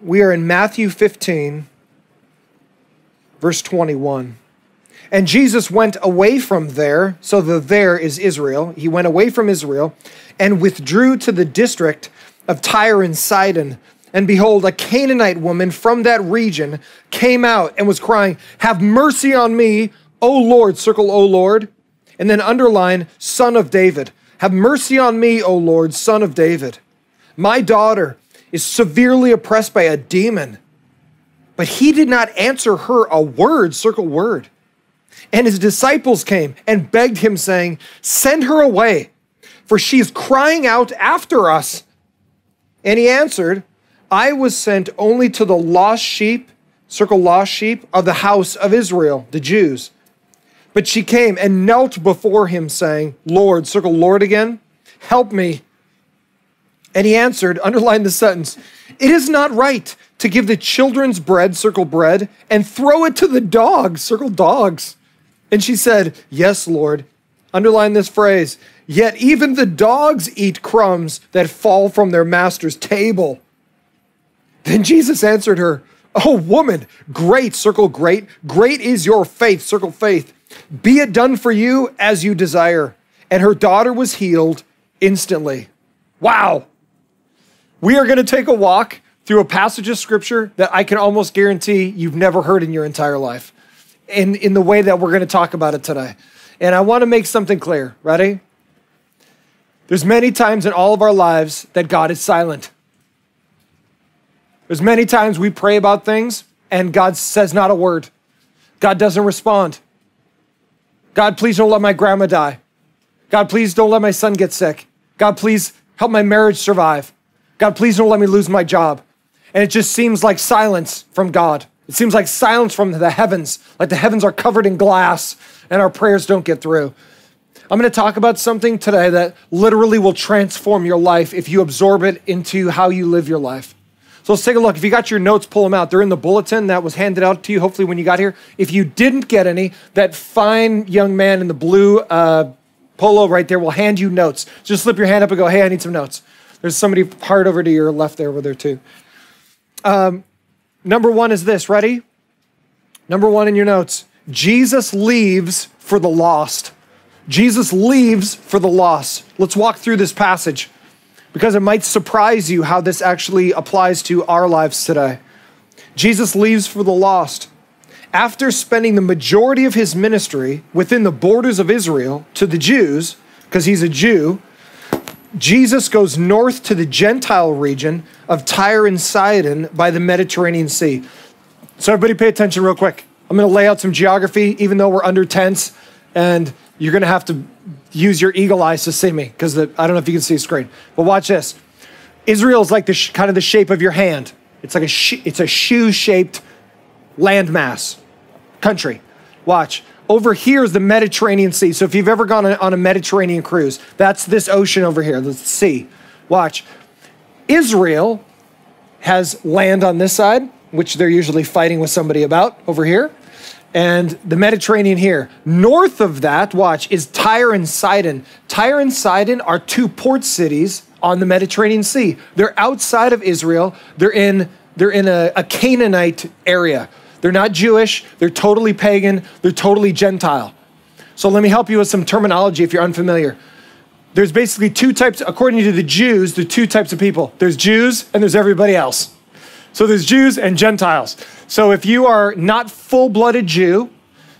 We are in Matthew 15, verse 21. And Jesus went away from there, so the there is Israel. He went away from Israel and withdrew to the district of Tyre and Sidon. And behold, a Canaanite woman from that region came out and was crying, Have mercy on me, O Lord, circle, O Lord. And then underline, Son of David. Have mercy on me, O Lord, Son of David. My daughter is severely oppressed by a demon. But he did not answer her a word, circle word. And his disciples came and begged him, saying, Send her away, for she is crying out after us. And he answered, I was sent only to the lost sheep, circle lost sheep, of the house of Israel, the Jews. But she came and knelt before him, saying, Lord, circle Lord again, help me. And he answered, underline the sentence, it is not right to give the children's bread, circle bread, and throw it to the dogs, circle dogs. And she said, Yes, Lord. Underline this phrase, yet even the dogs eat crumbs that fall from their master's table. Then Jesus answered her, Oh, woman, great, circle great, great is your faith, circle faith. Be it done for you as you desire. And her daughter was healed instantly. Wow. We are going to take a walk through a passage of scripture that I can almost guarantee you've never heard in your entire life in, in the way that we're going to talk about it today. And I want to make something clear. Ready? There's many times in all of our lives that God is silent. There's many times we pray about things and God says not a word. God doesn't respond. God, please don't let my grandma die. God, please don't let my son get sick. God, please help my marriage survive. God, please don't let me lose my job. And it just seems like silence from God. It seems like silence from the heavens, like the heavens are covered in glass and our prayers don't get through. I'm going to talk about something today that literally will transform your life if you absorb it into how you live your life. So let's take a look. If you got your notes, pull them out. They're in the bulletin that was handed out to you, hopefully, when you got here. If you didn't get any, that fine young man in the blue uh, polo right there will hand you notes. Just slip your hand up and go, hey, I need some notes. There's somebody hard over to your left there over there too. Um, number one is this. Ready? Number one in your notes. Jesus leaves for the lost. Jesus leaves for the lost. Let's walk through this passage because it might surprise you how this actually applies to our lives today. Jesus leaves for the lost. After spending the majority of his ministry within the borders of Israel to the Jews, because he's a Jew, Jesus goes north to the Gentile region of Tyre and Sidon by the Mediterranean Sea. So, everybody, pay attention real quick. I'm going to lay out some geography, even though we're under tents, and you're going to have to use your eagle eyes to see me because I don't know if you can see the screen. But watch this. Israel is like the kind of the shape of your hand. It's like a it's a shoe-shaped landmass country. Watch. Over here is the Mediterranean Sea. So if you've ever gone on a Mediterranean cruise, that's this ocean over here, the sea. Watch. Israel has land on this side, which they're usually fighting with somebody about over here, and the Mediterranean here. North of that, watch, is Tyre and Sidon. Tyre and Sidon are two port cities on the Mediterranean Sea. They're outside of Israel. They're in they're in a, a Canaanite area. They're not Jewish, they're totally pagan, they're totally Gentile. So let me help you with some terminology if you're unfamiliar. There's basically two types, according to the Jews, the two types of people there's Jews and there's everybody else. So there's Jews and Gentiles. So if you are not full blooded Jew,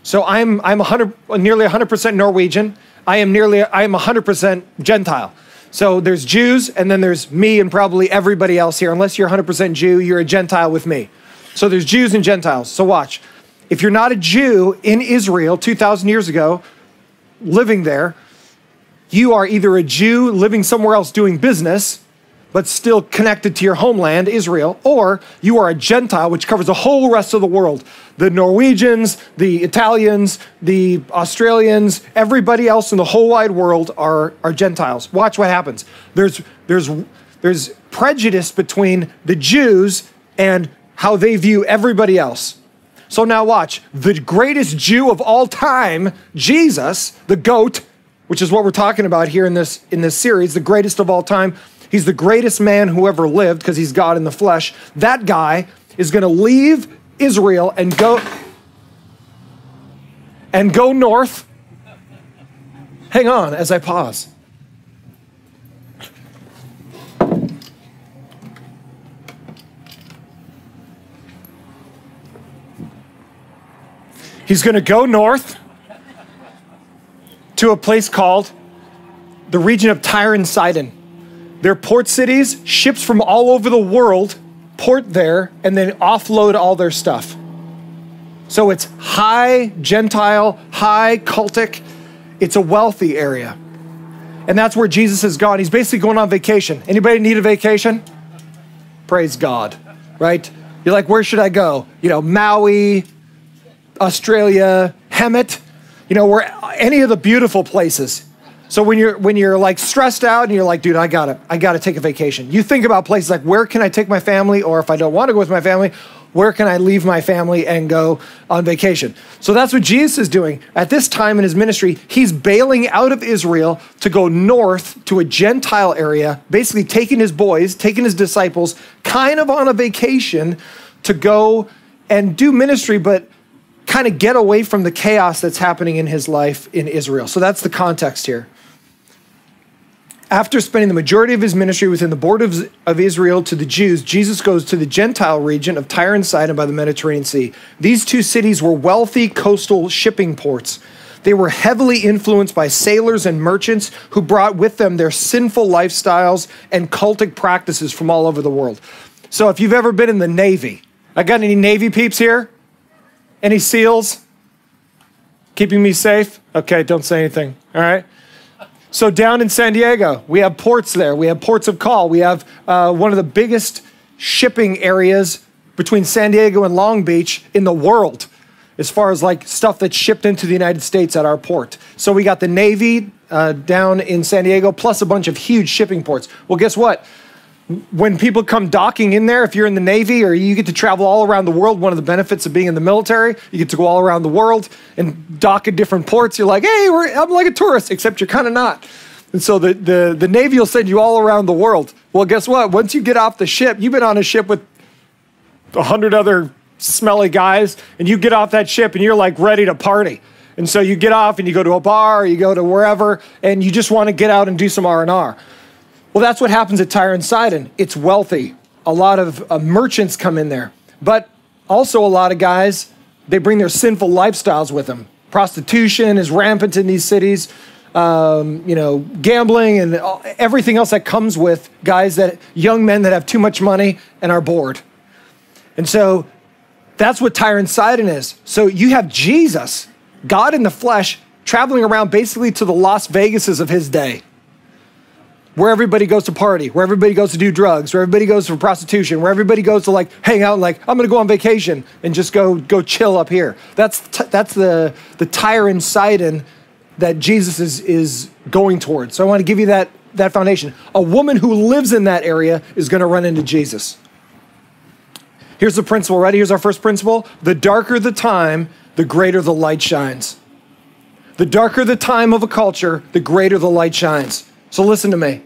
so I'm, I'm 100, nearly 100% Norwegian, I am nearly, I am 100% Gentile. So there's Jews and then there's me and probably everybody else here. Unless you're 100% Jew, you're a Gentile with me. So there's Jews and Gentiles. So watch. If you're not a Jew in Israel 2,000 years ago, living there, you are either a Jew living somewhere else doing business, but still connected to your homeland, Israel, or you are a Gentile, which covers the whole rest of the world. The Norwegians, the Italians, the Australians, everybody else in the whole wide world are, are Gentiles. Watch what happens. There's, there's, there's prejudice between the Jews and how they view everybody else. So now watch. The greatest Jew of all time, Jesus, the goat, which is what we're talking about here in this in this series, the greatest of all time. He's the greatest man who ever lived because he's God in the flesh. That guy is going to leave Israel and go and go north. Hang on as I pause. He's going to go north to a place called the region of Tyre and Sidon. They're port cities, ships from all over the world port there and then offload all their stuff. So it's high Gentile, high cultic. It's a wealthy area. And that's where Jesus has gone. He's basically going on vacation. Anybody need a vacation? Praise God, right? You're like, where should I go? You know, Maui, Australia, Hemet, you know, where any of the beautiful places. So when you're when you're like stressed out and you're like, dude, I gotta I gotta take a vacation. You think about places like where can I take my family, or if I don't want to go with my family, where can I leave my family and go on vacation? So that's what Jesus is doing. At this time in his ministry, he's bailing out of Israel to go north to a Gentile area, basically taking his boys, taking his disciples, kind of on a vacation to go and do ministry, but kind of get away from the chaos that's happening in his life in Israel. So that's the context here. After spending the majority of his ministry within the border of, of Israel to the Jews, Jesus goes to the Gentile region of Tyre and Sidon by the Mediterranean Sea. These two cities were wealthy coastal shipping ports. They were heavily influenced by sailors and merchants who brought with them their sinful lifestyles and cultic practices from all over the world. So, if you've ever been in the Navy, I got any Navy peeps here? Any SEALs? Keeping me safe? Okay, don't say anything. All right. So down in San Diego, we have ports there. We have ports of call. We have uh, one of the biggest shipping areas between San Diego and Long Beach in the world, as far as like stuff that's shipped into the United States at our port. So we got the Navy uh, down in San Diego, plus a bunch of huge shipping ports. Well, guess what? When people come docking in there, if you're in the Navy or you get to travel all around the world, one of the benefits of being in the military, you get to go all around the world and dock at different ports. You're like, hey, I'm like a tourist, except you're kind of not. And so the, the, the Navy will send you all around the world. Well, guess what? Once you get off the ship, you've been on a ship with a hundred other smelly guys, and you get off that ship and you're like ready to party. And so you get off and you go to a bar, you go to wherever, and you just want to get out and do some R&R. Well, that's what happens at Tyre and Sidon. It's wealthy. A lot of uh, merchants come in there, but also a lot of guys, they bring their sinful lifestyles with them. Prostitution is rampant in these cities. Um, you know, gambling and everything else that comes with guys that young men that have too much money and are bored. And so that's what Tyre and Sidon is. So you have Jesus, God in the flesh, traveling around basically to the Las Vegases of his day where everybody goes to party, where everybody goes to do drugs, where everybody goes for prostitution, where everybody goes to like hang out like I'm to go on vacation and just go go chill up here. That's that's the the Tyre and Sidon that Jesus is is going towards. So I want to give you that that foundation. A woman who lives in that area is to run into Jesus. Here's the principle, Ready? Here's our first principle. The darker the time, the greater the light shines. The darker the time of a culture, the greater the light shines. So listen to me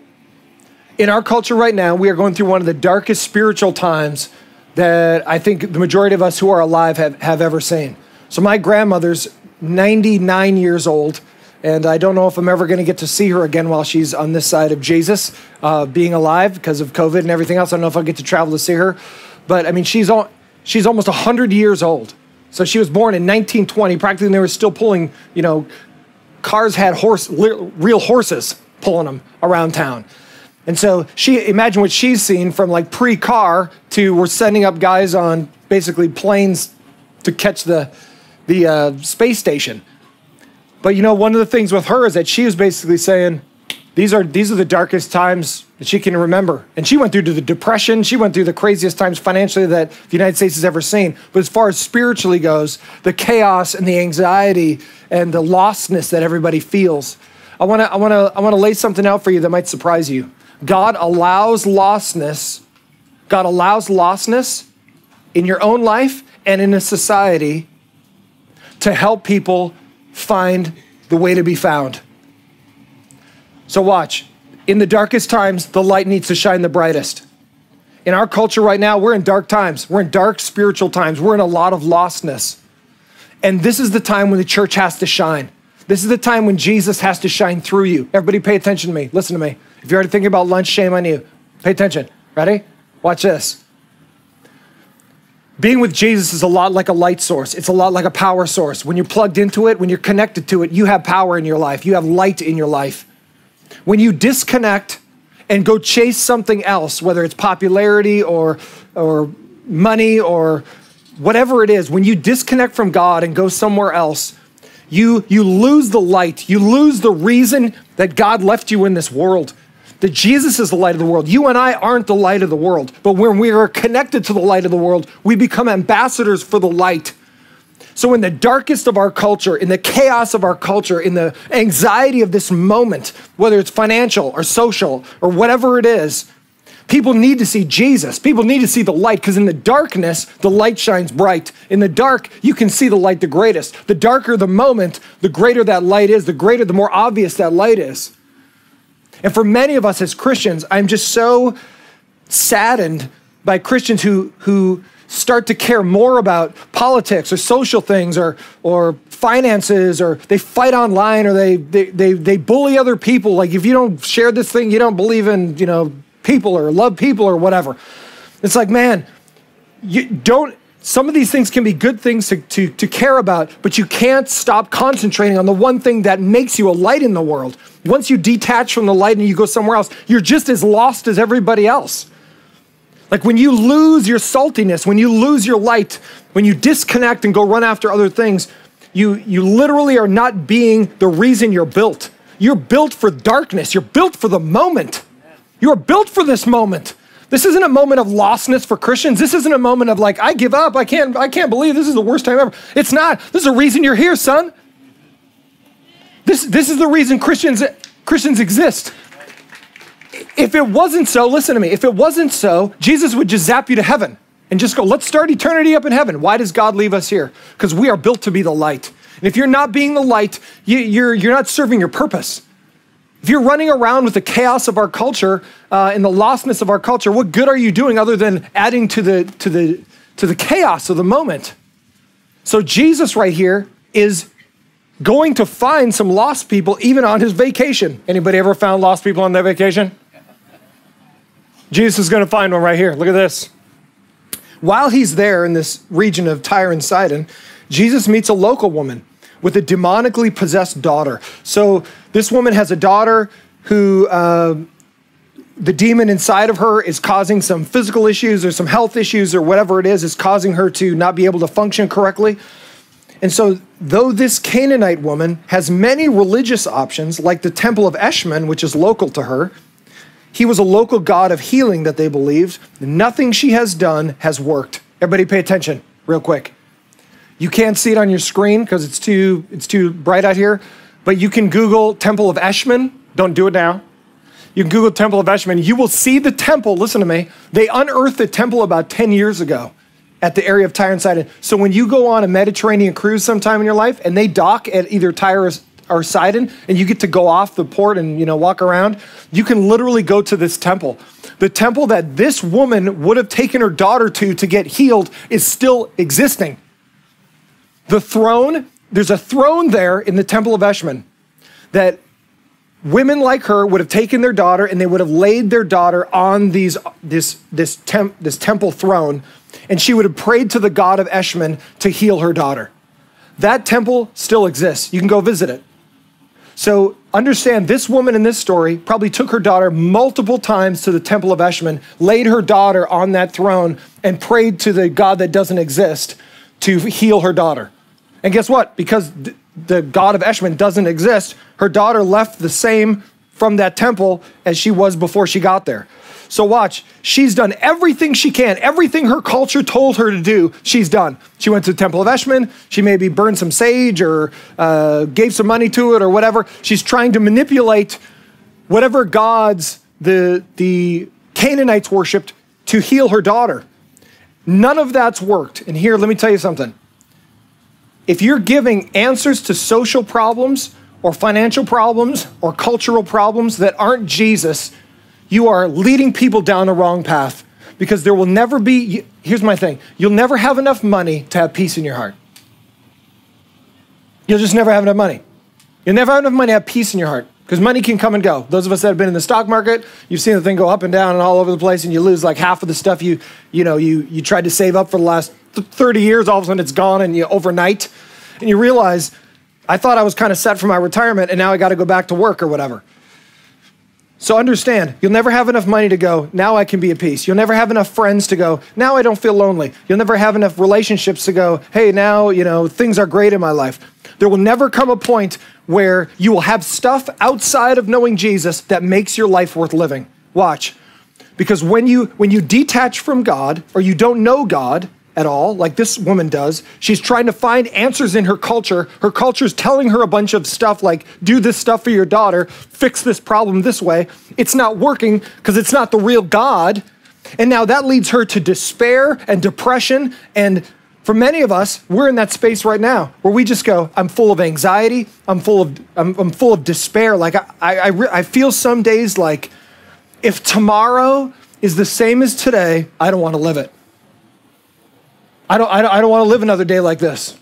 in our culture right now, we are going through one of the darkest spiritual times that I think the majority of us who are alive have, have ever seen. So, my grandmother's 99 years old, and I don't know if I'm ever going to get to see her again while she's on this side of Jesus, uh, being alive because of COVID and everything else. I don't know if I'll get to travel to see her. But I mean, she's, all, she's almost 100 years old. So, she was born in 1920. Practically, they were still pulling, you know, cars had horse, real horses pulling them around town. And so she imagine what she's seen from like pre-car to we're sending up guys on basically planes to catch the the uh, space station. But you know, one of the things with her is that she was basically saying these are these are the darkest times that she can remember. And she went through the depression. She went through the craziest times financially that the United States has ever seen. But as far as spiritually goes, the chaos and the anxiety and the lostness that everybody feels. I want to I want to I want to lay something out for you that might surprise you. God allows lostness, God allows lostness in your own life and in a society to help people find the way to be found. So, watch. In the darkest times, the light needs to shine the brightest. In our culture right now, we're in dark times. We're in dark spiritual times. We're in a lot of lostness. And this is the time when the church has to shine. This is the time when Jesus has to shine through you. Everybody pay attention to me. Listen to me. If you're already thinking about lunch, shame on you. Pay attention. Ready? Watch this. Being with Jesus is a lot like a light source. It's a lot like a power source. When you're plugged into it, when you're connected to it, you have power in your life. You have light in your life. When you disconnect and go chase something else, whether it's popularity or, or money or whatever it is, when you disconnect from God and go somewhere else, you, you lose the light. You lose the reason that God left you in this world. That Jesus is the light of the world. You and I aren't the light of the world, but when we are connected to the light of the world, we become ambassadors for the light. So, in the darkest of our culture, in the chaos of our culture, in the anxiety of this moment, whether it's financial or social or whatever it is, People need to see Jesus. People need to see the light because in the darkness, the light shines bright. In the dark, you can see the light the greatest. The darker the moment, the greater that light is, the greater, the more obvious that light is. And for many of us as Christians, I'm just so saddened by Christians who, who start to care more about politics or social things or, or finances or they fight online or they, they, they, they bully other people. Like if you don't share this thing, you don't believe in, you know, people or love people or whatever. It's like, man, you don't, some of these things can be good things to, to, to care about, but you can't stop concentrating on the one thing that makes you a light in the world. Once you detach from the light and you go somewhere else, you're just as lost as everybody else. Like when you lose your saltiness, when you lose your light, when you disconnect and go run after other things, you, you literally are not being the reason you're built. You're built for darkness, you're built for the moment. You are built for this moment. This isn't a moment of lostness for Christians. This isn't a moment of like, I give up. I can't, I can't believe this is the worst time ever. It's not. This is a reason you're here, son. This, this is the reason Christians, Christians exist. If it wasn't so, listen to me, if it wasn't so, Jesus would just zap you to heaven and just go, let's start eternity up in heaven. Why does God leave us here? Because we are built to be the light. And if you're not being the light, you, you're, you're not serving your purpose. If you're running around with the chaos of our culture uh, and the lostness of our culture, what good are you doing other than adding to the, to, the, to the chaos of the moment? So, Jesus right here is going to find some lost people even on his vacation. Anybody ever found lost people on their vacation? Jesus is going to find one right here. Look at this. While he's there in this region of Tyre and Sidon, Jesus meets a local woman with a demonically possessed daughter. So this woman has a daughter who uh, the demon inside of her is causing some physical issues or some health issues or whatever it is, is causing her to not be able to function correctly. And so, though this Canaanite woman has many religious options, like the Temple of Eshmun, which is local to her, he was a local god of healing that they believed. Nothing she has done has worked. Everybody pay attention, real quick. You can't see it on your screen because it's too, it's too bright out here, but you can Google Temple of Eshmun. Don't do it now. You can Google Temple of Eshmun. You will see the temple. Listen to me. They unearthed the temple about 10 years ago at the area of Tyre and Sidon. So when you go on a Mediterranean cruise sometime in your life and they dock at either Tyre or Sidon and you get to go off the port and you know walk around, you can literally go to this temple. The temple that this woman would have taken her daughter to to get healed is still existing. The throne, there's a throne there in the Temple of Eshmun that women like her would have taken their daughter and they would have laid their daughter on these, this, this, temp, this temple throne, and she would have prayed to the god of Eshmun to heal her daughter. That temple still exists. You can go visit it. So understand this woman in this story probably took her daughter multiple times to the temple of Eshmun, laid her daughter on that throne, and prayed to the God that doesn't exist to heal her daughter. And guess what? Because the God of Eshmun doesn't exist, her daughter left the same from that temple as she was before she got there. So watch, she's done everything she can, everything her culture told her to do, she's done. She went to the Temple of Eshmun, she maybe burned some sage or uh, gave some money to it or whatever. She's trying to manipulate whatever gods the, the Canaanites worshipped to heal her daughter. None of that's worked. And here, let me tell you something. If you're giving answers to social problems or financial problems or cultural problems that aren't Jesus, you are leading people down the wrong path because there will never be, here's my thing you'll never have enough money to have peace in your heart. You'll just never have enough money. You'll never have enough money to have peace in your heart because money can come and go. Those of us that have been in the stock market, you've seen the thing go up and down and all over the place, and you lose like half of the stuff you, you know, you, you tried to save up for the last 30 years. All of a sudden, it's gone, and you overnight, and you realize, I thought I was kind of set for my retirement, and now I got to go back to work or whatever. So understand, you'll never have enough money to go, now I can be at peace. You'll never have enough friends to go, now I don't feel lonely. You'll never have enough relationships to go, hey, now, you know, things are great in my life. There will never come a point where you will have stuff outside of knowing Jesus that makes your life worth living. Watch. Because when you when you detach from God or you don't know God, at all, like this woman does. She's trying to find answers in her culture. Her culture is telling her a bunch of stuff like, do this stuff for your daughter, fix this problem this way. It's not working because it's not the real God. And now that leads her to despair and depression. And for many of us, we're in that space right now where we just go, I'm full of anxiety. I'm full of, I'm, I'm full of despair. Like I, I, I, feel some days like if tomorrow is the same as today, I don't want to live it. I don't, I don't, I don't want to live another day like this.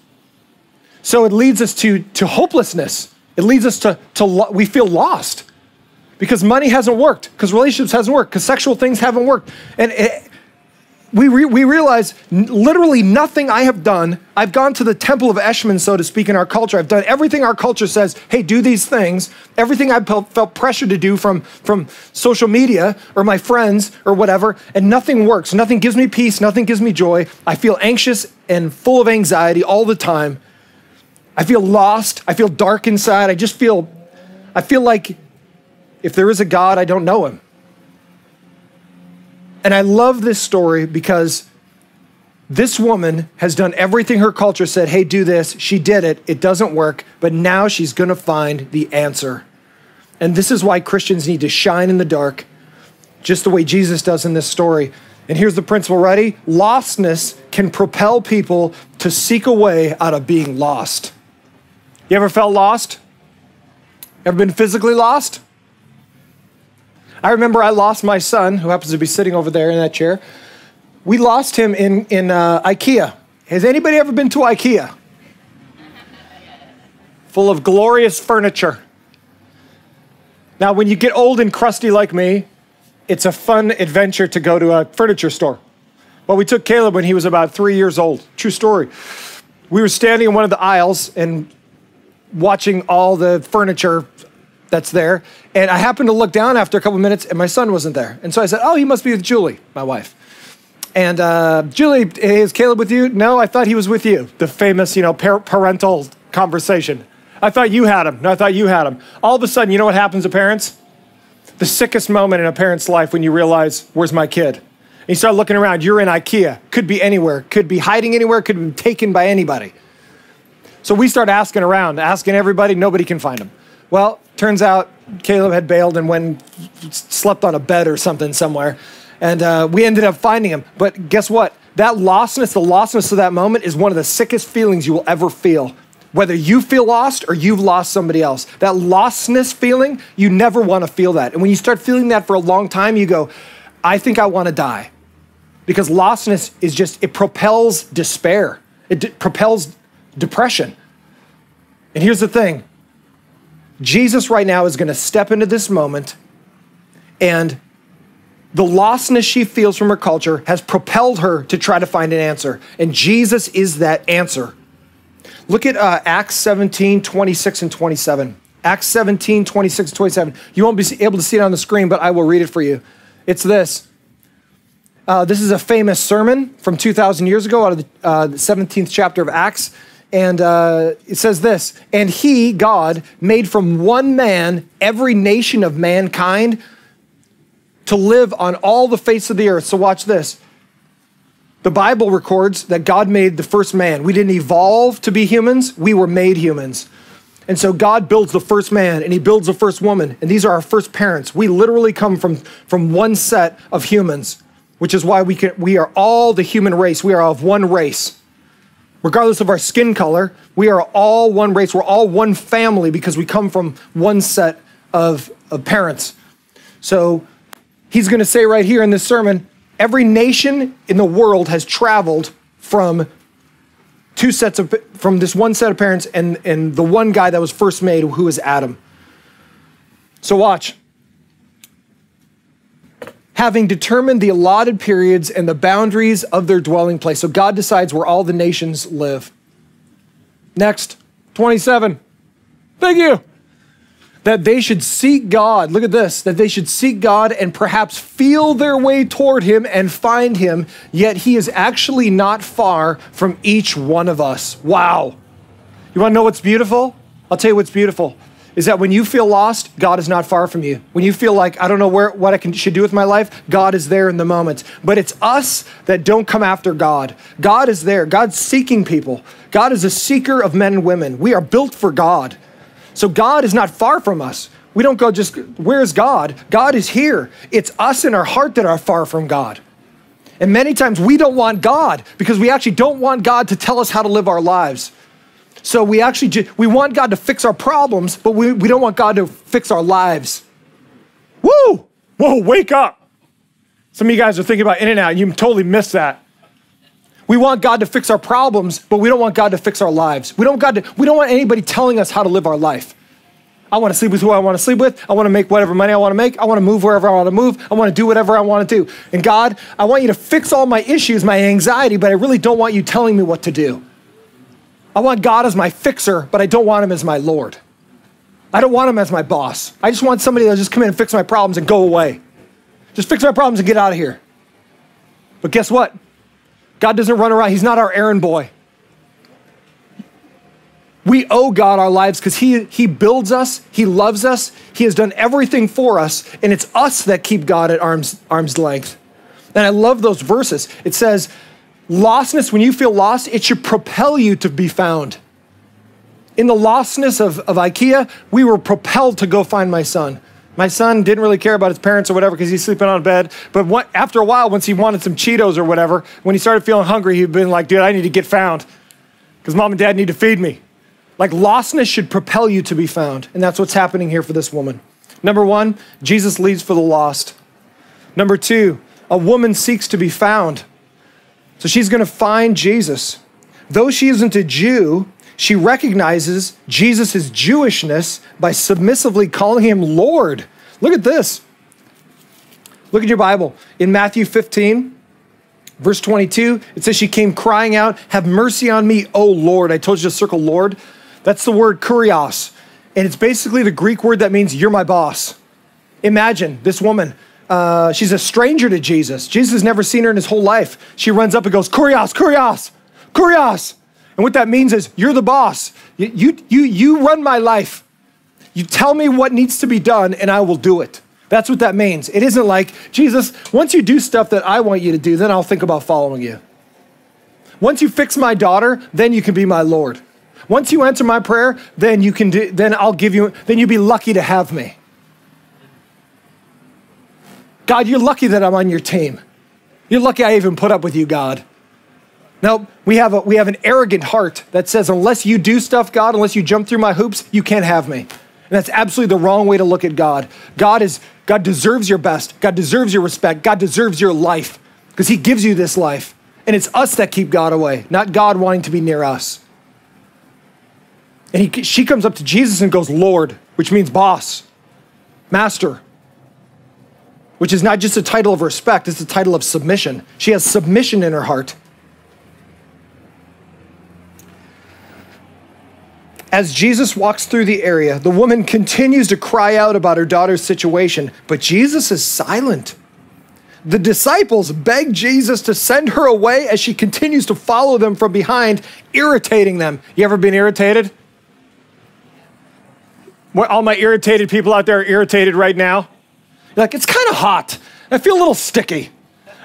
So it leads us to, to hopelessness. It leads us to, to lo- we feel lost because money hasn't worked, because relationships hasn't worked, because sexual things haven't worked. And it, we, re- we realize literally nothing I have done. I've gone to the temple of Eshmun, so to speak, in our culture. I've done everything our culture says, hey, do these things. Everything I've felt, felt pressure to do from, from social media or my friends or whatever, and nothing works. Nothing gives me peace. Nothing gives me joy. I feel anxious and full of anxiety all the time. I feel lost. I feel dark inside. I just feel, I feel like if there is a God, I don't know him. And I love this story because this woman has done everything her culture said, hey, do this. She did it. It doesn't work. But now she's going to find the answer. And this is why Christians need to shine in the dark, just the way Jesus does in this story. And here's the principle ready? Lostness can propel people to seek a way out of being lost. You ever felt lost? Ever been physically lost? I remember I lost my son, who happens to be sitting over there in that chair. We lost him in, in uh, IKEA. Has anybody ever been to IKEA? Full of glorious furniture. Now, when you get old and crusty like me, it's a fun adventure to go to a furniture store. Well, we took Caleb when he was about three years old. True story. We were standing in one of the aisles and watching all the furniture that's there. And I happened to look down after a couple minutes and my son wasn't there. And so I said, Oh, he must be with Julie, my wife. And uh, Julie, is Caleb with you? No, I thought he was with you. The famous, you know, par- parental conversation. I thought you had him. No, I thought you had him. All of a sudden, you know what happens to parents? The sickest moment in a parent's life when you realize, where's my kid? And you start looking around. You're in IKEA. Could be anywhere. Could be hiding anywhere. Could be taken by anybody. So we start asking around, asking everybody. Nobody can find him. Well, turns out Caleb had bailed and went slept on a bed or something somewhere, and uh, we ended up finding him. But guess what? That lostness, the lostness of that moment, is one of the sickest feelings you will ever feel. Whether you feel lost or you've lost somebody else, that lostness feeling, you never want to feel that. And when you start feeling that for a long time, you go, I think I want to die. Because lostness is just, it propels despair, it propels depression. And here's the thing Jesus right now is going to step into this moment and the lostness she feels from her culture has propelled her to try to find an answer. And Jesus is that answer. Look at uh, Acts 17, 26 and 27. Acts 17, 26 and 27. You won't be able to see it on the screen, but I will read it for you. It's this. Uh, this is a famous sermon from 2,000 years ago out of the, uh, the 17th chapter of Acts. And uh, it says this And he, God, made from one man every nation of mankind to live on all the face of the earth. So watch this. The Bible records that God made the first man. We didn't evolve to be humans, we were made humans. And so God builds the first man and he builds the first woman. And these are our first parents. We literally come from, from one set of humans. which is why we, can, we are all the human race. We are of one race. Regardless of our skin color, we are all one race. We're all one family because we come from one set of, of parents. So he's going to say right here in this sermon every nation in the world has traveled from two sets of from this one set of parents and and the one guy that was first made who is Adam. So watch. Having determined the allotted periods and the boundaries of their dwelling place. So God decides where all the nations live. Next, 27. Thank you that they should seek God. Look at this that they should seek God and perhaps feel their way toward Him and find Him, yet He is actually not far from each one of us. Wow. You want to know what's beautiful? I'll tell you what's beautiful is that when you feel lost, God is not far from you. When you feel like I don't know where what I can, should do with my life, God is there in the moment. But it's us that don't come after God. God is there. God's seeking people. God is a seeker of men and women. We are built for God. So God is not far from us. We don't go just, where's God? God is here. It's us in our heart that are far from God. And many times we don't want God because we actually don't want God to tell us how to live our lives. So we actually we want God to fix our problems, but we, we don't want God to fix our lives. Woo! Whoa, wake up. Some of you guys are thinking about In-N-Out, and you totally missed that. We want God to fix our problems, but we don't want God to fix our lives. We don't, God to, we don't want anybody telling us how to live our life. I want to sleep with who I want to sleep with. I want to make whatever money I want to make. I want to move wherever I want to move. I want to do whatever I want to do. And God, I want you to fix all my issues, my anxiety, but I really don't want you telling me what to do. I want God as my fixer, but I don't want him as my Lord. I don't want him as my boss. I just want somebody that'll just come in and fix my problems and go away. Just fix my problems and get out of here. But guess what? God doesn't run around, He's not our errand boy. We owe God our lives because he, he builds us, He loves us, He has done everything for us, and it's us that keep God at arm's, arm's length. And I love those verses. It says, Lostness, when you feel lost, it should propel you to be found. In the lostness of, of IKEA, we were propelled to go find my son. My son didn't really care about his parents or whatever because he's sleeping on a bed. But what, after a while, once he wanted some Cheetos or whatever, when he started feeling hungry, he'd been like, dude, I need to get found because mom and dad need to feed me. Like lostness should propel you to be found. And that's what's happening here for this woman. Number one, Jesus leads for the lost. Number two, a woman seeks to be found. So she's going to find Jesus. Though she isn't a Jew, she recognizes Jesus' Jewishness by submissively calling him Lord. Look at this. Look at your Bible. In Matthew 15, verse 22, it says, She came crying out, Have mercy on me, O Lord. I told you to circle Lord. That's the word kurios. And it's basically the Greek word that means, You're my boss. Imagine this woman. Uh, she's a stranger to Jesus. Jesus has never seen her in his whole life. She runs up and goes, Kurios, Kurios, Kurios. And what that means is you're the boss. You, you, you, you run my life. You tell me what needs to be done, and I will do it. That's what that means. It isn't like, Jesus, once you do stuff that I want you to do, then I'll think about following you. Once you fix my daughter, then you can be my Lord. Once you answer my prayer, then you can do, then I'll give you, then you'll be lucky to have me. God, you're lucky that I'm on your team. You're lucky I even put up with you, God. No, we have, a, we have an arrogant heart that says, unless you do stuff, God, unless you jump through my hoops, you can't have me. And that's absolutely the wrong way to look at God. God is God deserves your best. God deserves your respect. God deserves your life because he gives you this life. And it's us that keep God away, not God wanting to be near us. And he, she comes up to Jesus and goes, Lord, which means boss, master, which is not just a title of respect, it's a title of submission. She has submission in her heart. As Jesus walks through the area, the woman continues to cry out about her daughter's situation, but Jesus is silent. The disciples beg Jesus to send her away as she continues to follow them from behind, irritating them. You ever been irritated? All my irritated people out there are irritated right now. You're like, it's kind of hot. I feel a little sticky.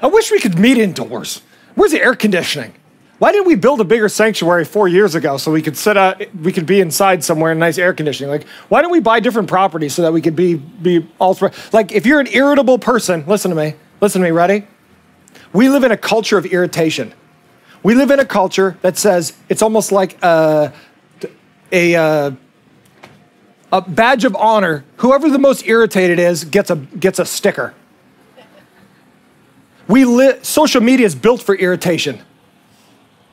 I wish we could meet indoors. Where's the air conditioning? Why didn't we build a bigger sanctuary four years ago so we could sit out, we could be inside somewhere in nice air conditioning? Like, why don't we buy different properties so that we could be be all like if you're an irritable person, listen to me, listen to me, ready? We live in a culture of irritation. We live in a culture that says it's almost like a, a, uh, a badge of honor. Whoever the most irritated is gets a, gets a sticker. We li- social media is built for irritation.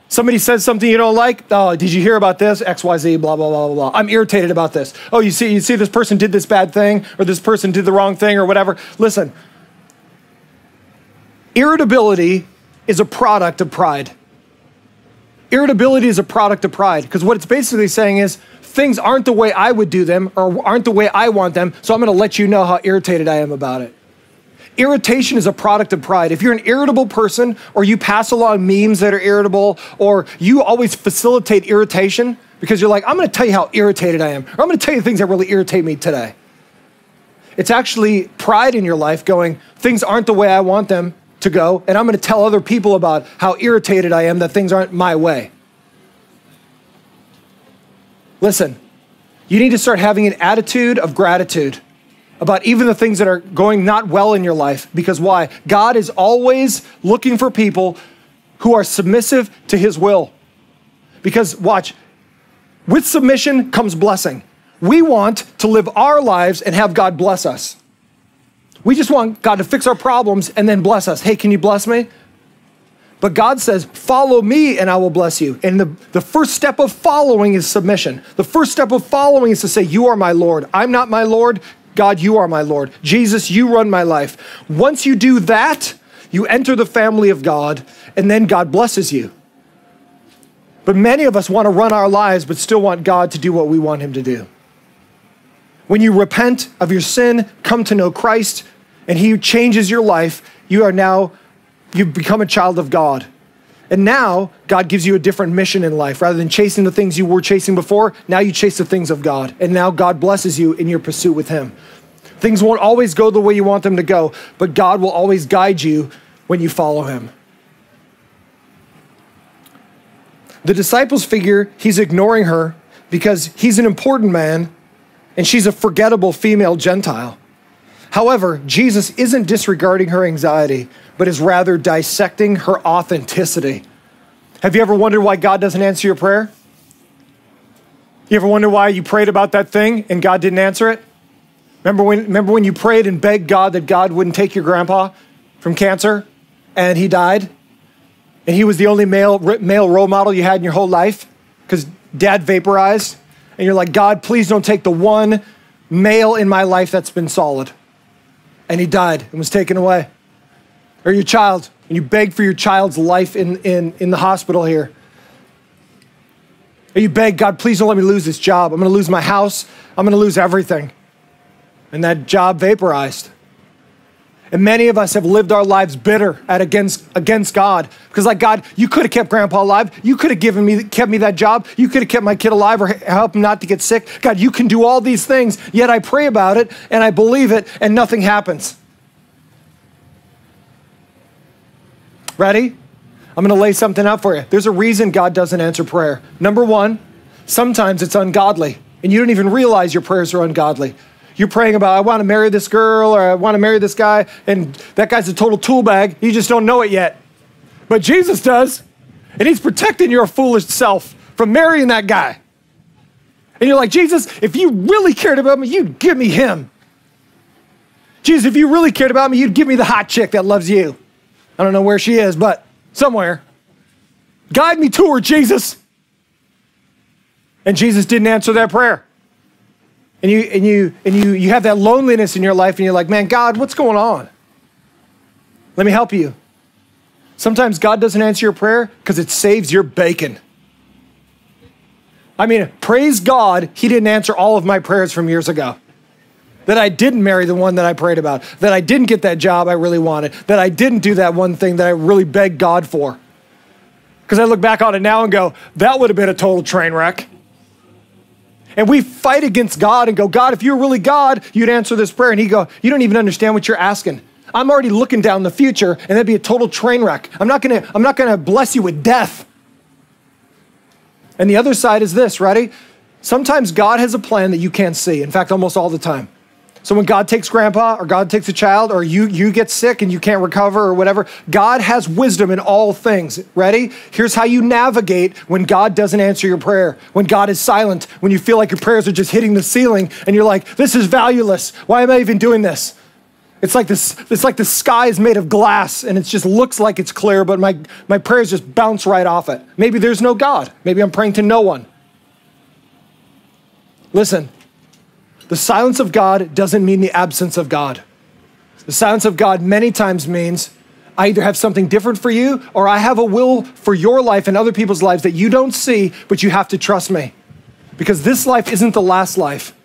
Somebody says something you don't like. Oh, did you hear about this? XYZ, blah, blah, blah, blah. I'm irritated about this. Oh, you see, you see this person did this bad thing, or this person did the wrong thing, or whatever. Listen, irritability is a product of pride. Irritability is a product of pride because what it's basically saying is things aren't the way I would do them or aren't the way I want them, so I'm going to let you know how irritated I am about it. Irritation is a product of pride. If you're an irritable person or you pass along memes that are irritable or you always facilitate irritation because you're like, I'm going to tell you how irritated I am, or I'm going to tell you things that really irritate me today. It's actually pride in your life going, things aren't the way I want them to go, and I'm going to tell other people about how irritated I am that things aren't my way. Listen, you need to start having an attitude of gratitude about even the things that are going not well in your life. Because why? God is always looking for people who are submissive to his will. Because, watch, with submission comes blessing. We want to live our lives and have God bless us. We just want God to fix our problems and then bless us. Hey, can you bless me? But God says, Follow me and I will bless you. And the, the first step of following is submission. The first step of following is to say, You are my Lord. I'm not my Lord. God, you are my Lord. Jesus, you run my life. Once you do that, you enter the family of God, and then God blesses you. But many of us want to run our lives, but still want God to do what we want Him to do. When you repent of your sin, come to know Christ, and He changes your life, you are now, you've become a child of God. And now God gives you a different mission in life. Rather than chasing the things you were chasing before, now you chase the things of God. And now God blesses you in your pursuit with Him. Things won't always go the way you want them to go, but God will always guide you when you follow Him. The disciples figure he's ignoring her because he's an important man and she's a forgettable female Gentile. However, Jesus isn't disregarding her anxiety, but is rather dissecting her authenticity. Have you ever wondered why God doesn't answer your prayer? You ever wonder why you prayed about that thing and God didn't answer it? Remember when, remember when you prayed and begged God that God wouldn't take your grandpa from cancer and he died? And he was the only male, male role model you had in your whole life because dad vaporized? And you're like, God, please don't take the one male in my life that's been solid. And he died and was taken away or your child, and you beg for your child's life in, in, in the hospital here. Or you beg, God, please don't let me lose this job. I'm going to lose my house. I'm going to lose everything. And that job vaporized. And many of us have lived our lives bitter at against, against God. Because like, God, you could have kept grandpa alive. You could have given me, kept me that job. You could have kept my kid alive or helped him not to get sick. God, you can do all these things. Yet I pray about it and I believe it and nothing happens. Ready? I'm going to lay something out for you. There's a reason God doesn't answer prayer. Number one, sometimes it's ungodly, and you don't even realize your prayers are ungodly. You're praying about, I want to marry this girl or I want to marry this guy, and that guy's a total tool bag. You just don't know it yet. But Jesus does, and He's protecting your foolish self from marrying that guy. And you're like, Jesus, if you really cared about me, you'd give me him. Jesus, if you really cared about me, you'd give me the hot chick that loves you. I don't know where she is, but somewhere. Guide me to her, Jesus. And Jesus didn't answer that prayer. And you and you and you you have that loneliness in your life and you're like, "Man, God, what's going on?" Let me help you. Sometimes God doesn't answer your prayer because it saves your bacon. I mean, praise God, He didn't answer all of my prayers from years ago that I didn't marry the one that I prayed about, that I didn't get that job I really wanted, that I didn't do that one thing that I really begged God for. Because I look back on it now and go, that would have been a total train wreck. And we fight against God and go, God, if you're really God, you'd answer this prayer. And He go, you don't even understand what you're asking. I'm already looking down the future, and that'd be a total train wreck. I'm not gonna, I'm not gonna bless you with death. And the other side is this, ready? Sometimes God has a plan that you can't see. In fact, almost all the time. So when God takes grandpa or God takes a child or you you get sick and you can't recover or whatever, God has wisdom in all things. Ready? Here's how you navigate when God doesn't answer your prayer. When God is silent, when you feel like your prayers are just hitting the ceiling and you're like, this is valueless. Why am I even doing this? It's like this, it's like the sky is made of glass and it just looks like it's clear, but my, my prayers just bounce right off it. Maybe there's no God. Maybe I'm praying to no one. Listen, the silence of God doesn't mean the absence of God. The silence of God many times means I either have something different for you or I have a will for your life and other people's lives that you don't see, but you have to trust me. Because this life isn't the last life.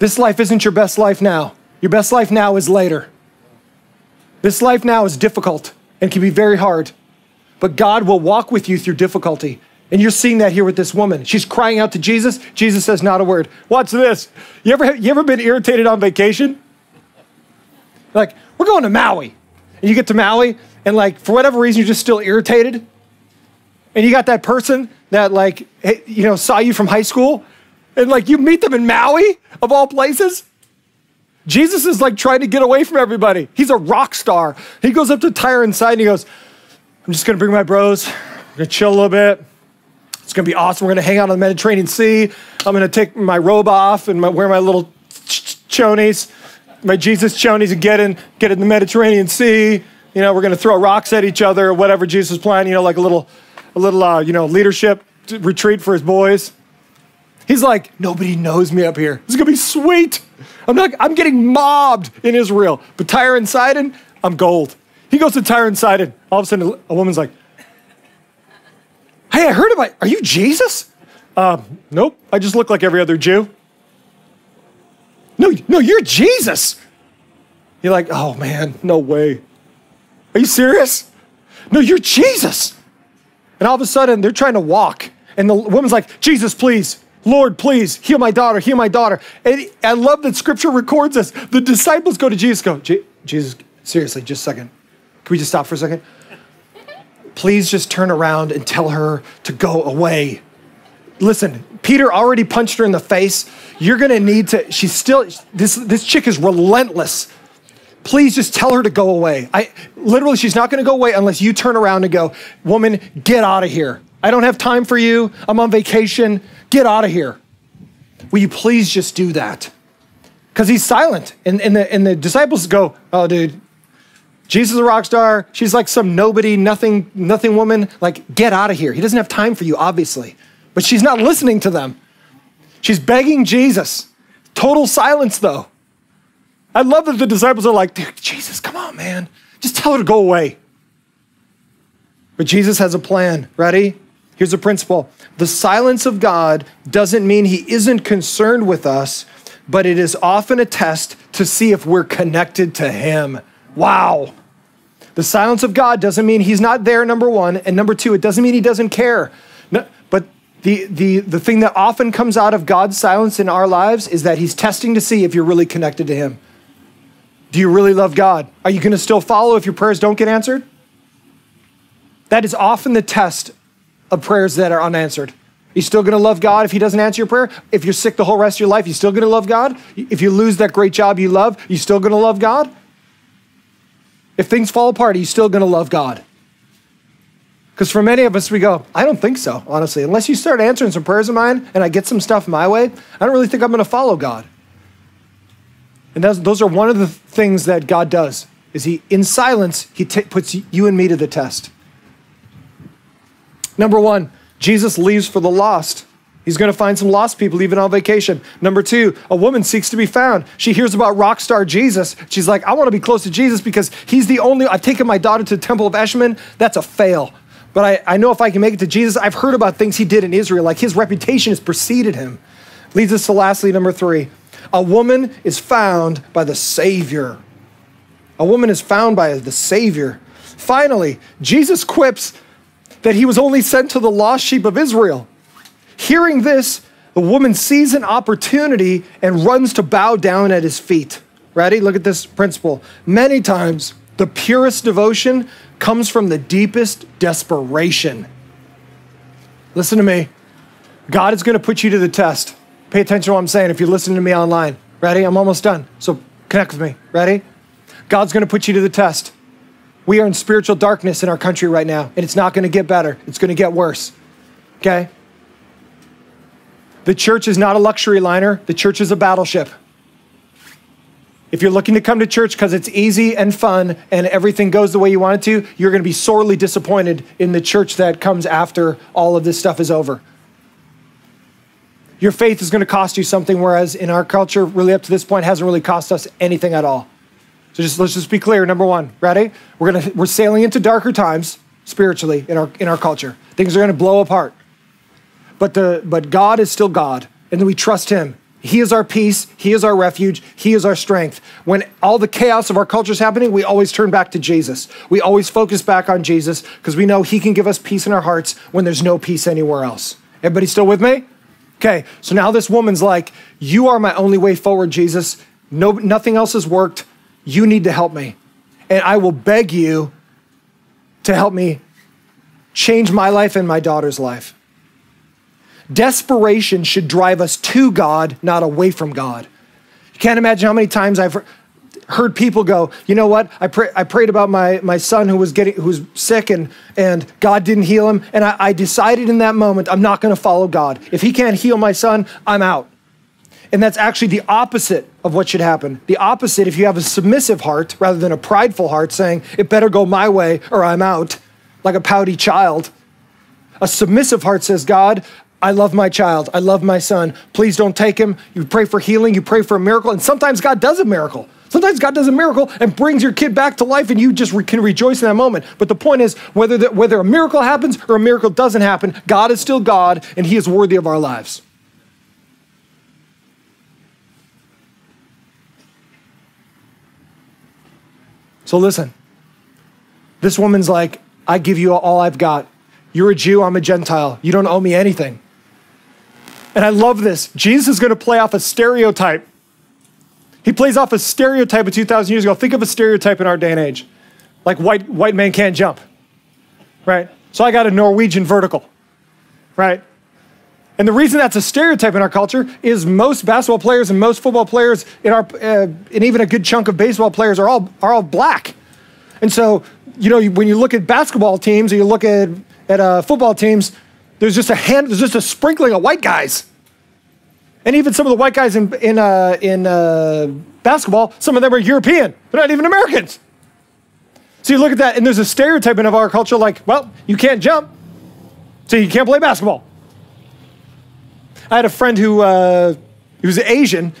This life isn't your best life now. Your best life now is later. This life now is difficult and can be very hard, but God will walk with you through difficulty. And you're seeing that here with this woman. She's crying out to Jesus. Jesus says not a word. Watch this. You ever, you ever been irritated on vacation? Like, we're going to Maui. And you get to Maui, and like, for whatever reason, you're just still irritated. And you got that person that, like, you know, saw you from high school, and like, you meet them in Maui, of all places. Jesus is like trying to get away from everybody. He's a rock star. He goes up to Tyre and he goes, I'm just going to bring my bros. We're going to chill a little bit. It's going to be awesome. We're going to hang out on the Mediterranean Sea. I'm going to take my robe off and my, wear my little ch- chonies, my Jesus chonies, and get in, get in the Mediterranean Sea. You know, we're going to throw rocks at each other whatever Jesus planned, you know, like a little, a little, uh, you know, leadership retreat for his boys. He's like, nobody knows me up here. This is to be sweet. I'm not, I'm getting mobbed in Israel. But Tyre and Sidon, I'm gold. He goes to Tyre and Sidon. All of a sudden, a woman's like, Hey, I heard about, are you Jesus? Uh, nope, I just look like every other Jew. No, no, you're Jesus. You're like, oh man, no way. Are you serious? No, you're Jesus. And all of a sudden, they're trying to walk. And the woman's like, Jesus, please, Lord, please heal my daughter, heal my daughter. And I love that scripture records this. The disciples go to Jesus, go, Jesus, seriously, just a second. Can we just stop for a second? Please just turn around and tell her to go away. Listen, Peter already punched her in the face. You're gonna need to, she's still, this, this chick is relentless. Please just tell her to go away. I literally, she's not gonna go away unless you turn around and go, woman, get out of here. I don't have time for you. I'm on vacation. Get out of here. Will you please just do that? Because he's silent. And, and, the, and the disciples go, Oh, dude, Jesus is a rock star. She's like some nobody, nothing, nothing woman. Like, get out of here. He doesn't have time for you, obviously. But she's not listening to them. She's begging Jesus. Total silence, though. I love that the disciples are like, Jesus, come on, man. Just tell her to go away. But Jesus has a plan. Ready? Here's a principle the silence of God doesn't mean he isn't concerned with us, but it is often a test to see if we're connected to him. Wow. The silence of God doesn't mean he's not there, number one. And number two, it doesn't mean he doesn't care. No, but the, the, the thing that often comes out of God's silence in our lives is that he's testing to see if you're really connected to him. Do you really love God? Are you going to still follow if your prayers don't get answered? That is often the test of prayers that are unanswered. Are You still going to love God if He doesn't answer your prayer? If you're sick the whole rest of your life, you still going to love God? If you lose that great job you love, you still going to love God? If things fall apart, are you still going to love God? Because for many of us, we go, I don't think so, honestly. Unless you start answering some prayers of mine and I get some stuff my way, I don't really think I'm going to follow God. And those, those are one of the things that God does, is he, in silence, he t- puts you and me to the test. Number one, Jesus leaves for the lost. He's going to find some lost people even on vacation. Number two, a woman seeks to be found. She hears about rock star Jesus. She's like, I want to be close to Jesus because he's the only, I've taken my daughter to the temple of Eshmun. That's a fail. But I, I know if I can make it to Jesus, I've heard about things he did in Israel. Like his reputation has preceded him. Leads us to lastly, number three, a woman is found by the Savior. A woman is found by the Savior. Finally, Jesus quips that he was only sent to the lost sheep of Israel. Hearing this, the woman sees an opportunity and runs to bow down at his feet. Ready? Look at this principle. Many times, the purest devotion comes from the deepest desperation. Listen to me. God is going to put you to the test. Pay attention to what I'm saying if you're listening to me online. Ready? I'm almost done. So connect with me. Ready? God's going to put you to the test. We are in spiritual darkness in our country right now, and it's not going to get better. It's going to get worse. Okay? The church is not a luxury liner, the church is a battleship. If you're looking to come to church because it's easy and fun and everything goes the way you want it to, you're going to be sorely disappointed in the church that comes after all of this stuff is over. Your faith is going to cost you something, whereas in our culture, really up to this point, hasn't really cost us anything at all. So just let's just be clear. Number one, ready? We're gonna we're sailing into darker times spiritually in our in our culture. Things are gonna blow apart. But the but God is still God, and we trust Him. He is our peace. He is our refuge. He is our strength. When all the chaos of our culture is happening, we always turn back to Jesus. We always focus back on Jesus because we know He can give us peace in our hearts when there's no peace anywhere else. Everybody still with me? Okay, so now this woman's like, You are my only way forward, Jesus. No, nothing else has worked. You need to help me. And I will beg you to help me change my life and my daughter's life. Desperation should drive us to God, not away from God. You can't imagine how many times I've heard people go, you know what? I, pray, I prayed about my, my son who was getting who was sick and, and God didn't heal him. And I, I decided in that moment, I'm not going to follow God. If he can't heal my son, I'm out. And that's actually the opposite of what should happen. The opposite, if you have a submissive heart rather than a prideful heart saying, it better go my way or I'm out, like a pouty child. A submissive heart says, God, I love my child. I love my son. Please don't take him. You pray for healing. You pray for a miracle. And sometimes God does a miracle. Sometimes God does a miracle and brings your kid back to life, and you just re- can rejoice in that moment. But the point is, whether, the, whether a miracle happens or a miracle doesn't happen, God is still God, and He is worthy of our lives. So listen, this woman's like, I give you all I've got. You're a Jew, I'm a Gentile. You don't owe me anything. And I love this. Jesus is going to play off a stereotype. He plays off a stereotype of 2,000 years ago. Think of a stereotype in our day and age, like white, white man can't jump, right? So I got a Norwegian vertical, right? And the reason that's a stereotype in our culture is most basketball players and most football players in our, uh, and even a good chunk of baseball players are all, are all black. And so, you know, when you look at basketball teams or you look at, at uh, football teams, there's just a hand, there's just a sprinkling of white guys. And even some of the white guys in, in, uh, in uh, basketball, some of them are European. They're not even Americans. So you look at that, and there's a stereotype in of our culture like, well, you can't jump, so you can't play basketball. I had a friend who uh, he was Asian,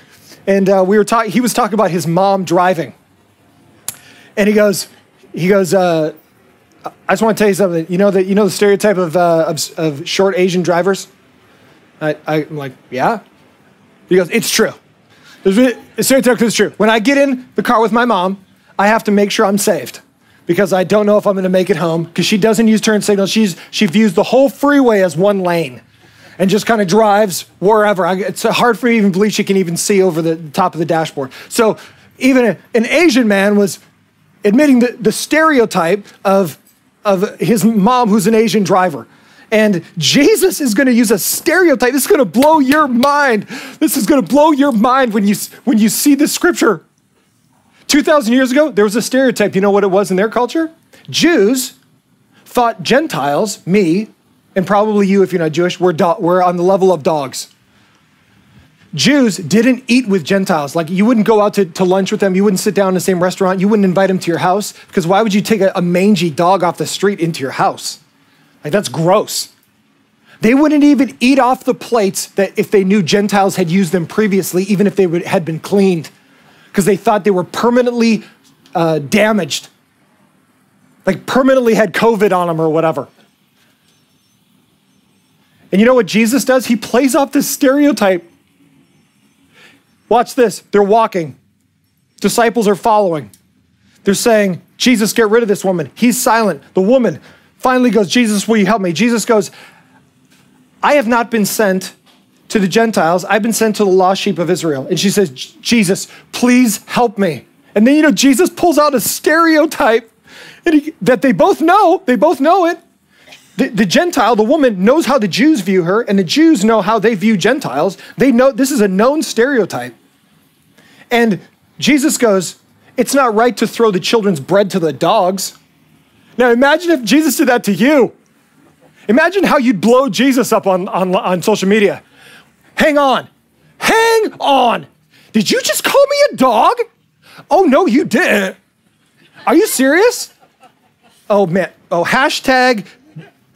and uh, we were talking. He was talking about his mom driving, and he goes, he goes. Uh, I just want to tell you something. You know that you know the stereotype of uh, of, of, short Asian drivers. I, I'm like, yeah. He goes, it's true. The stereotype is true. When I get in the car with my mom, I have to make sure I'm saved because I don't know if I'm going to make it home because she doesn't use turn signals. She's she views the whole freeway as one lane and just kind of drives wherever. I, it's hard for me to even believe she can even see over the top of the dashboard. So even a, an Asian man was admitting the, the stereotype of, of his mom who's an Asian driver. And Jesus is going to use a stereotype. This is going to blow your mind. This is going to blow your mind when you, when you see the scripture. 2,000 years ago, there was a stereotype. You know what it was in their culture? Jews thought Gentiles, me, and probably you if you're not Jewish, were, do- we're on the level of dogs. Jews didn't eat with Gentiles. Like you wouldn't go out to, to lunch with them. You wouldn't sit down in the same restaurant. You wouldn't invite them to your house because why would you take a, a mangy dog off the street into your house? Like that's gross. They wouldn't even eat off the plates that if they knew Gentiles had used them previously, even if they would, had been cleaned, because they thought they were permanently uh, damaged, like permanently had COVID on them or whatever. And you know what Jesus does? He plays off this stereotype. Watch this. They're walking, disciples are following. They're saying, Jesus, get rid of this woman. He's silent. The woman finally goes, Jesus, will you help me? Jesus goes, I have not been sent to the Gentiles. I've been sent to the lost sheep of Israel. And she says, Jesus, please help me. And then, you know, Jesus pulls out a stereotype he, that they both know, they both know it. The, the Gentile, the woman, knows how the Jews view her, and the Jews know how they view Gentiles. They know this is a known stereotype. And Jesus goes, It's not right to throw the children's bread to the dogs. Now imagine if Jesus did that to you. Imagine how you'd blow Jesus up on, on, on social media. Hang on. Hang on. Did you just call me a dog? Oh, no, you didn't. Are you serious? Oh, man. Oh, hashtag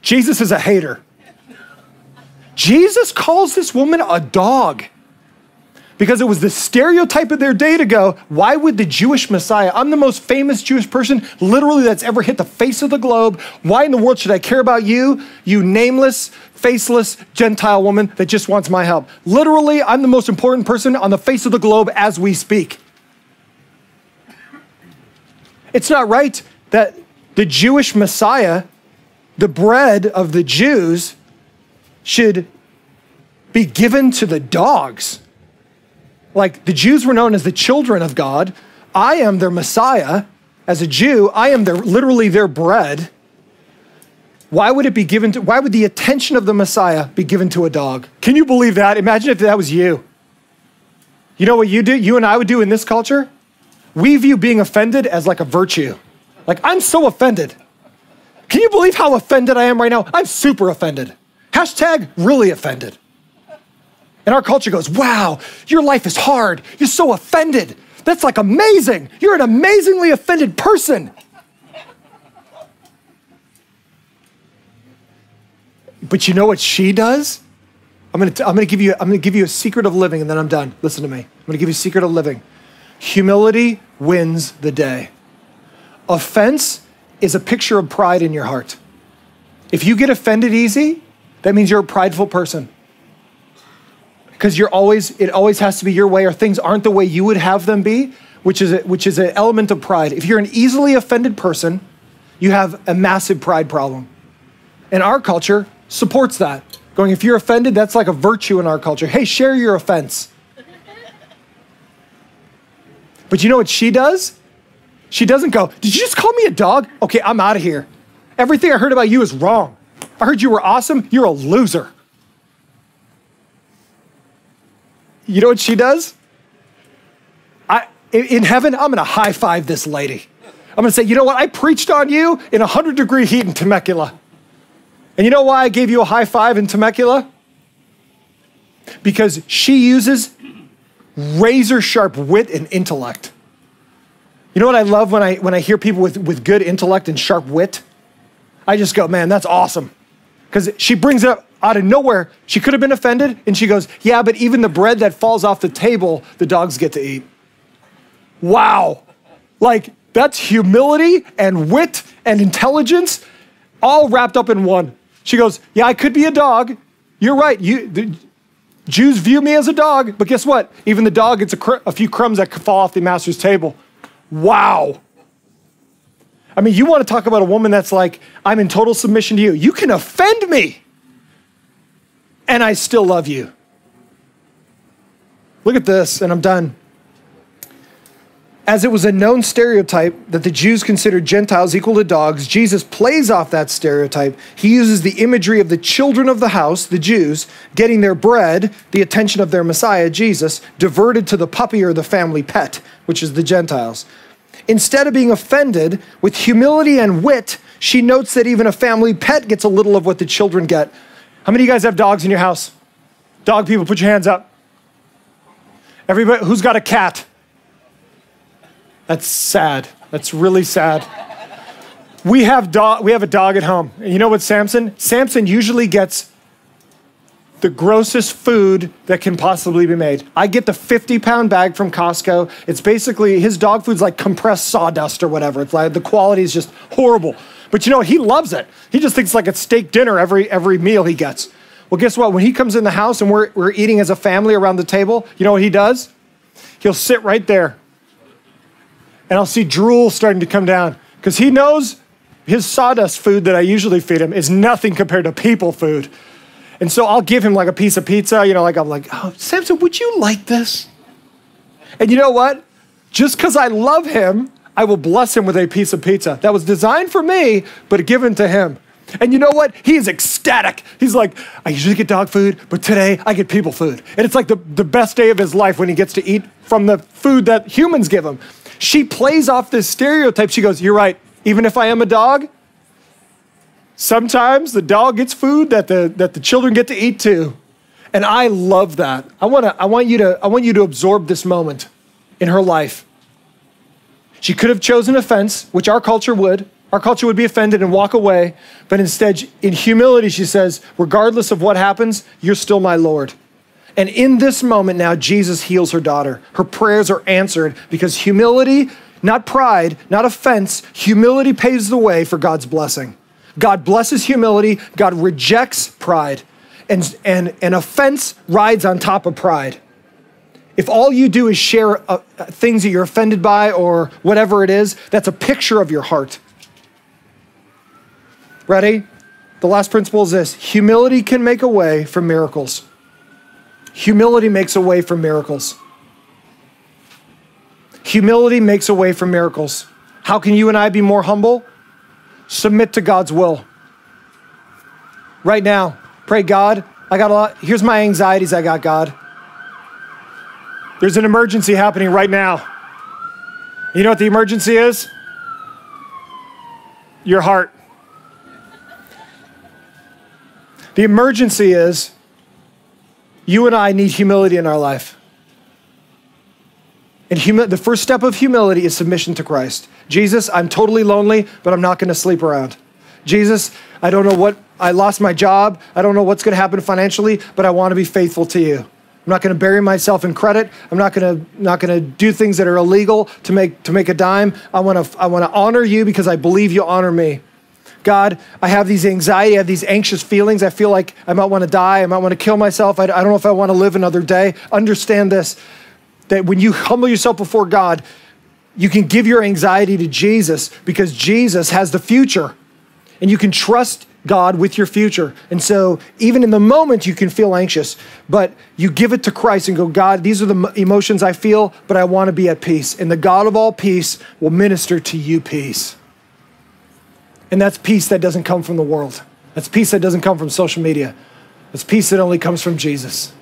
Jesus is a hater. Jesus calls this woman a dog because it was the stereotype of their day to go, why would the Jewish Messiah, I'm the most famous Jewish person literally that's ever hit the face of the globe. Why in the world should I care about you, you nameless, faceless Gentile woman that just wants my help? Literally, I'm the most important person on the face of the globe as we speak. It's not right that the Jewish Messiah, the bread of the Jews, should be given to the dogs. Like the Jews were known as the children of God. I am their Messiah. As a Jew, I am their literally their bread. Why would it be given to why would the attention of the Messiah be given to a dog? Can you believe that? Imagine if that was you. You know what you do? You and I would do in this culture? We view being offended as like a virtue. Like I'm so offended. Can you believe how offended I am right now? I'm super offended. Hashtag really offended. And our culture goes, wow, your life is hard. You're so offended. That's like amazing. You're an amazingly offended person. But you know what she does? I'm gonna, I'm, gonna give you, I'm gonna give you a secret of living and then I'm done. Listen to me. I'm gonna give you a secret of living. Humility wins the day. Offense is a picture of pride in your heart. If you get offended easy, that means you're a prideful person. Because you're always it always has to be your way or things aren't the way you would have them be which is a, which is an element of pride. If you're an easily offended person you have a massive pride problem. And our culture supports that. Going if you're offended that's like a virtue in our culture. Hey share your offense. But you know what she does she doesn't go did you just call me a dog okay i'm out of here everything i heard about you is wrong i heard you were awesome you're a loser You know what she does? I, in heaven, I'm gonna high five this lady. I'm gonna say, you know what? I preached on you in 100 degree heat in Temecula. And you know why I gave you a high five in Temecula? Because she uses razor sharp wit and intellect. You know what I love when I, when I hear people with, with good intellect and sharp wit? I just go, man, that's awesome. Because she brings it up out of nowhere, she could have been offended. And she goes, Yeah, but even the bread that falls off the table, the dogs get to eat. Wow. Like, that's humility and wit and intelligence all wrapped up in one. She goes, Yeah, I could be a dog. You're right. You, the Jews view me as a dog, but guess what? Even the dog gets a, a few crumbs that could fall off the master's table. Wow. I mean, you want to talk about a woman that's like, I'm in total submission to you. You can offend me and I still love you. Look at this, and I'm done. As it was a known stereotype that the Jews considered Gentiles equal to dogs, Jesus plays off that stereotype. He uses the imagery of the children of the house, the Jews, getting their bread, the attention of their Messiah, Jesus, diverted to the puppy or the family pet, which is the Gentiles. Instead of being offended, with humility and wit, she notes that even a family pet gets a little of what the children get how many of you guys have dogs in your house? Dog people, put your hands up. Everybody, who's got a cat? That's sad. That's really sad. We have, dog, we have a dog at home. And you know what, Samson? Samson usually gets the grossest food that can possibly be made. I get the 50 pound bag from Costco. It's basically his dog food's like compressed sawdust or whatever. It's like the quality is just horrible. But you know, he loves it. He just thinks like a steak dinner every every meal he gets. Well, guess what? When he comes in the house and we're, we're eating as a family around the table, you know what he does? He'll sit right there. And I'll see drool starting to come down because he knows his sawdust food that I usually feed him is nothing compared to people food. And so I'll give him like a piece of pizza, you know, like I'm like, oh, Samson, would you like this? And you know what? Just because I love him, I will bless him with a piece of pizza that was designed for me, but given to him. And you know what? He is ecstatic. He's like, I usually get dog food, but today I get people food. And it's like the, the best day of his life when he gets to eat from the food that humans give him. She plays off this stereotype. She goes, You're right. Even if I am a dog, sometimes the dog gets food that the, that the children get to eat too. And I love that. I, wanna, I, want you to, I want you to absorb this moment in her life. She could have chosen offense, which our culture would. Our culture would be offended and walk away. But instead, in humility, she says, regardless of what happens, you're still my Lord. And in this moment now, Jesus heals her daughter. Her prayers are answered because humility, not pride, not offense, humility paves the way for God's blessing. God blesses humility, God rejects pride, and, and, and offense rides on top of pride. If all you do is share uh, things that you're offended by or whatever it is, that's a picture of your heart. Ready? The last principle is this humility can make a way for miracles. Humility makes a way for miracles. Humility makes a way for miracles. How can you and I be more humble? Submit to God's will. Right now, pray, God, I got a lot. Here's my anxieties I got, God. There's an emergency happening right now. You know what the emergency is? Your heart. The emergency is you and I need humility in our life. And humi- the first step of humility is submission to Christ. Jesus, I'm totally lonely, but I'm not going to sleep around. Jesus, I don't know what, I lost my job. I don't know what's going to happen financially, but I want to be faithful to you. I'm not going to bury myself in credit. I'm not going to not going to do things that are illegal to make to make a dime. I want to I want to honor you because I believe you'll honor me. God, I have these anxiety, I have these anxious feelings. I feel like I might want to die. I might want to kill myself. I, I don't know if I want to live another day. Understand this that when you humble yourself before God, you can give your anxiety to Jesus because Jesus has the future. And you can trust God with your future. And so, even in the moment, you can feel anxious, but you give it to Christ and go, God, these are the emotions I feel, but I want to be at peace. And the God of all peace will minister to you peace. And that's peace that doesn't come from the world. That's peace that doesn't come from social media. That's peace that only comes from Jesus.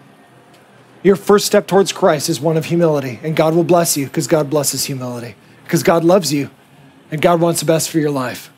Your first step towards Christ is one of humility, and God will bless you because God blesses humility, because God loves you, and God wants the best for your life.